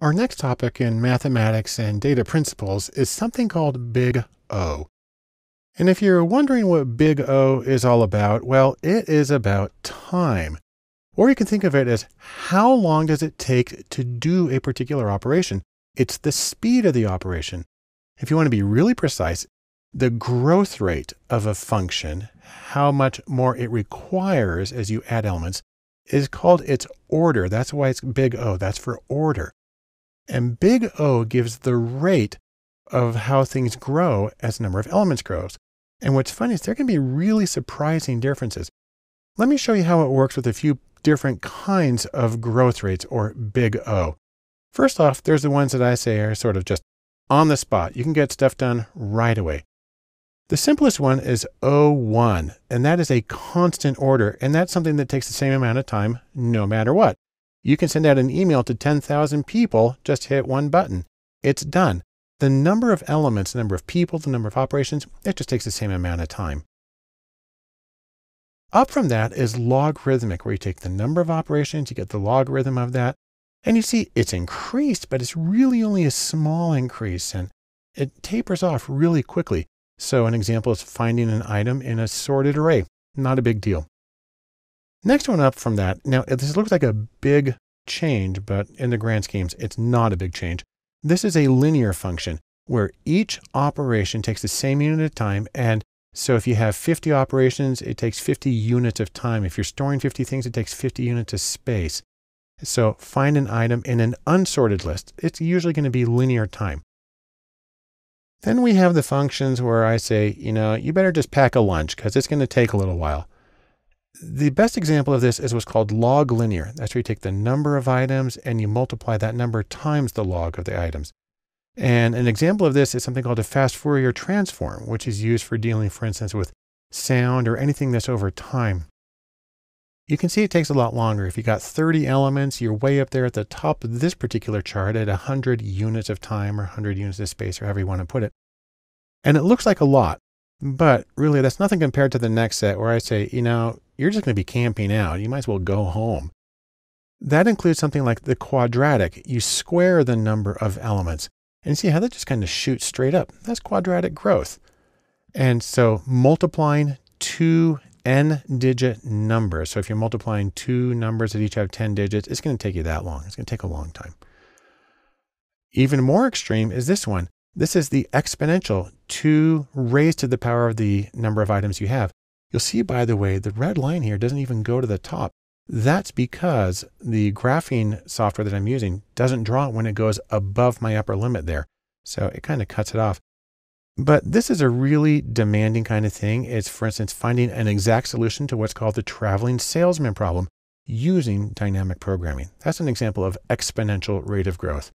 Our next topic in mathematics and data principles is something called Big O. And if you're wondering what Big O is all about, well, it is about time. Or you can think of it as how long does it take to do a particular operation? It's the speed of the operation. If you want to be really precise, the growth rate of a function, how much more it requires as you add elements, is called its order. That's why it's big O. That's for order. And big O gives the rate of how things grow as the number of elements grows. And what's funny is there can be really surprising differences. Let me show you how it works with a few different kinds of growth rates or big O. First off, there's the ones that I say are sort of just on the spot. You can get stuff done right away. The simplest one is O1, and that is a constant order, and that's something that takes the same amount of time no matter what. You can send out an email to 10,000 people, just hit one button. It's done. The number of elements, the number of people, the number of operations, it just takes the same amount of time. Up from that is logarithmic, where you take the number of operations, you get the logarithm of that, and you see it's increased, but it's really only a small increase and it tapers off really quickly. So an example is finding an item in a sorted array. Not a big deal. Next one up from that. Now, this looks like a big change, but in the grand schemes, it's not a big change. This is a linear function where each operation takes the same unit of time. And so if you have 50 operations, it takes 50 units of time. If you're storing 50 things, it takes 50 units of space. So find an item in an unsorted list. It's usually going to be linear time. Then we have the functions where I say, you know, you better just pack a lunch because it's going to take a little while. The best example of this is what's called log linear. That's where you take the number of items and you multiply that number times the log of the items. And an example of this is something called a fast Fourier transform, which is used for dealing, for instance, with sound or anything that's over time. You can see it takes a lot longer. If you got 30 elements, you're way up there at the top of this particular chart at 100 units of time or 100 units of space or however you want to put it. And it looks like a lot, but really that's nothing compared to the next set where I say, you know, you're just going to be camping out. You might as well go home. That includes something like the quadratic. You square the number of elements. And see how that just kind of shoots straight up. That's quadratic growth. And so multiplying two n digit numbers. So if you're multiplying two numbers that each have 10 digits, it's going to take you that long. It's going to take a long time. Even more extreme is this one. This is the exponential 2 raised to the power of the number of items you have. You'll see, by the way, the red line here doesn't even go to the top. That's because the graphing software that I'm using doesn't draw it when it goes above my upper limit there. So it kind of cuts it off. But this is a really demanding kind of thing. It's, for instance, finding an exact solution to what's called the traveling salesman problem using dynamic programming. That's an example of exponential rate of growth.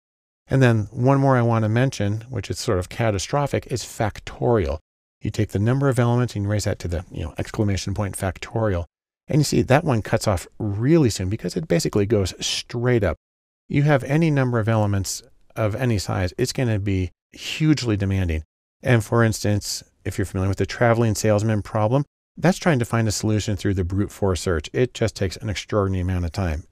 And then one more I want to mention, which is sort of catastrophic, is factorial. You take the number of elements and you raise that to the you know exclamation point factorial. And you see that one cuts off really soon because it basically goes straight up. You have any number of elements of any size, it's going to be hugely demanding. And for instance, if you're familiar with the traveling salesman problem, that's trying to find a solution through the brute force search. It just takes an extraordinary amount of time.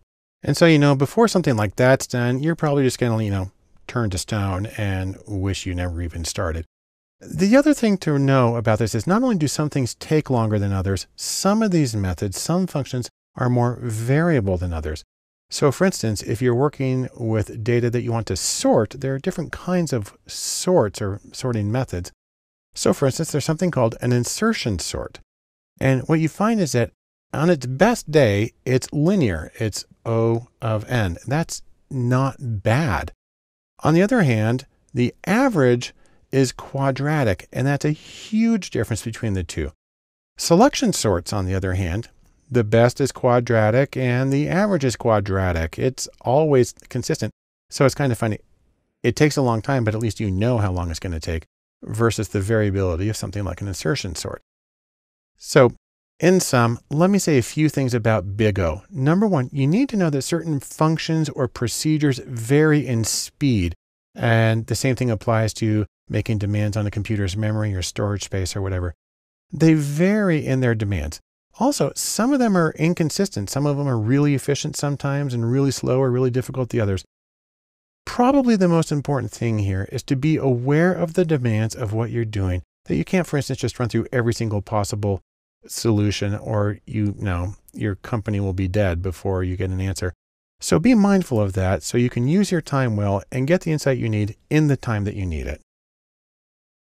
And so, you know, before something like that's done, you're probably just going to, you know, turn to stone and wish you never even started. The other thing to know about this is not only do some things take longer than others, some of these methods, some functions are more variable than others. So for instance, if you're working with data that you want to sort, there are different kinds of sorts or sorting methods. So for instance, there's something called an insertion sort. And what you find is that on its best day, it's linear. It's O of n. That's not bad. On the other hand, the average is quadratic, and that's a huge difference between the two. Selection sorts, on the other hand, the best is quadratic and the average is quadratic. It's always consistent. So it's kind of funny. It takes a long time, but at least you know how long it's going to take versus the variability of something like an insertion sort. So in sum, let me say a few things about Big O. Number one, you need to know that certain functions or procedures vary in speed. And the same thing applies to making demands on the computer's memory or storage space or whatever. They vary in their demands. Also, some of them are inconsistent. Some of them are really efficient sometimes and really slow or really difficult the others. Probably the most important thing here is to be aware of the demands of what you're doing. That you can't, for instance, just run through every single possible solution or you, you know your company will be dead before you get an answer. So be mindful of that so you can use your time well and get the insight you need in the time that you need it.